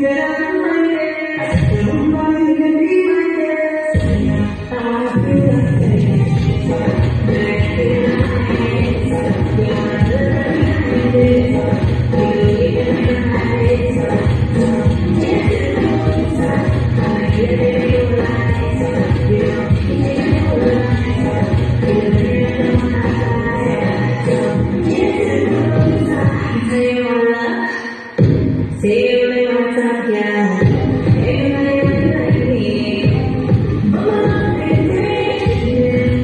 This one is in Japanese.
Yeah. Deus.